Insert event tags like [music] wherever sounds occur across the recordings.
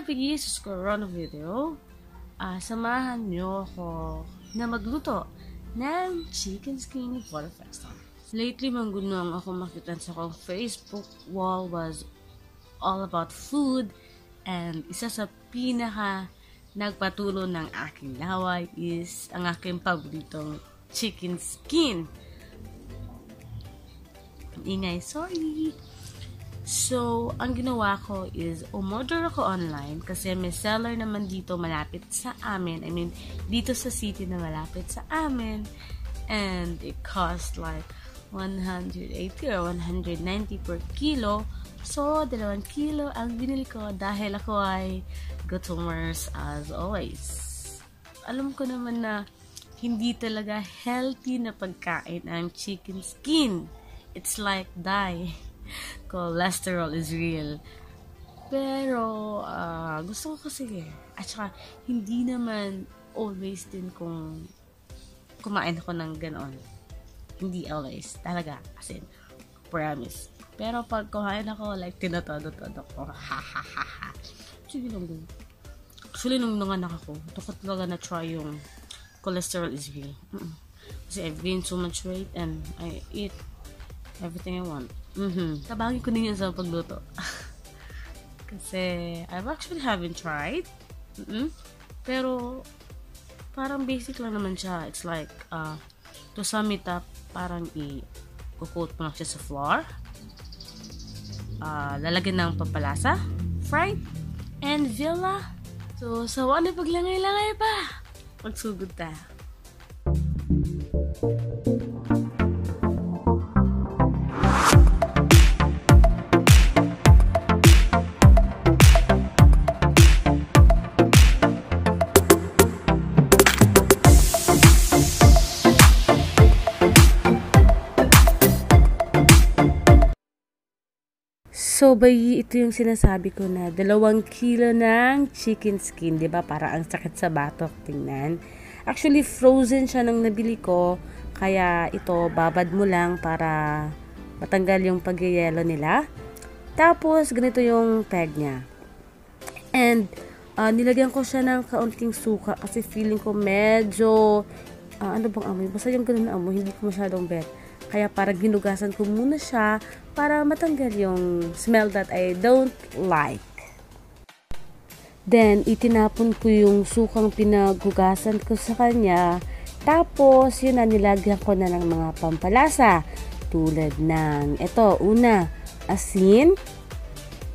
Piggy! Sa Corona video, uh, samahan niyo ako na magluto ng chicken skin for the first time. Lately, manggunong ako makita sa akong Facebook wall was all about food and isa sa pinaka nagpatulo ng aking laway is ang aking paboritong chicken skin. Ingay, sorry! So, ang ginawa ko is, umorder ako online kasi may seller naman dito malapit sa amin. I mean, dito sa city na malapit sa amin. And it cost like 180 or 190 per kilo. So, dalawang kilo ang binili ko dahil ako ay gutomers as always. Alam ko naman na hindi talaga healthy na pagkain ang chicken skin. It's like dye cholesterol is real. Pero, uh, gusto ko kasi, at saka, hindi naman always din kung kumain ako ng ganon. Hindi always. Talaga. As in, promise. Pero pag kumain ako, like, tinatodo-todo ko. Ha, ha, ha, ha. Sige lang din. Actually, nung nanganak ako, ko talaga na-try yung cholesterol is real. Mm-mm. Kasi I've gained so much weight and I eat everything I want. Mm-hmm. Tabangin ko din yun sa pagluto. [laughs] Kasi, I've actually haven't tried. Mm-hmm. Pero, parang basic lang naman siya. It's like, uh, to sum it up, parang i-coat mo lang siya sa flour. Uh, lalagyan ng papalasa, fried, and villa. So, sa wala paglangay-langay pa. Magsugod ta. So, by ito yung sinasabi ko na dalawang kilo ng chicken skin, di ba? Para ang sakit sa batok, tingnan. Actually, frozen siya nang nabili ko. Kaya ito, babad mo lang para matanggal yung pagyayelo nila. Tapos, ganito yung peg niya. And, uh, nilagyan ko siya ng kaunting suka kasi feeling ko medyo, uh, ano bang amoy? Basta yung ganun na amoy, hindi ko masyadong bet. Kaya para ginugasan ko muna siya para matanggal yung smell that I don't like. Then, itinapon ko yung sukang pinaghugasan ko sa kanya. Tapos, yun na, nilagyan ko na ng mga pampalasa. Tulad ng, ito, una, asin.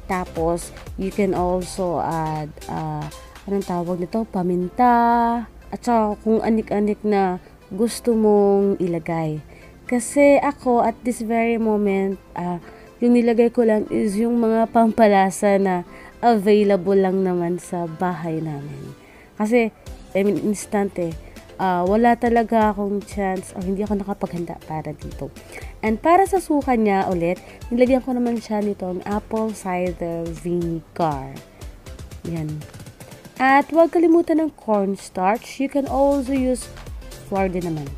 Tapos, you can also add, uh, anong tawag nito? Paminta. At saka kung anik-anik na gusto mong ilagay. Kasi ako, at this very moment, uh, yung nilagay ko lang is yung mga pampalasa na available lang naman sa bahay namin. Kasi, I mean, instant eh. Uh, wala talaga akong chance o hindi ako nakapaghanda para dito. And para sa suka niya ulit, nilagyan ko naman siya nitong apple cider vinegar. Yan. At huwag kalimutan ng cornstarch. You can also use flour din naman.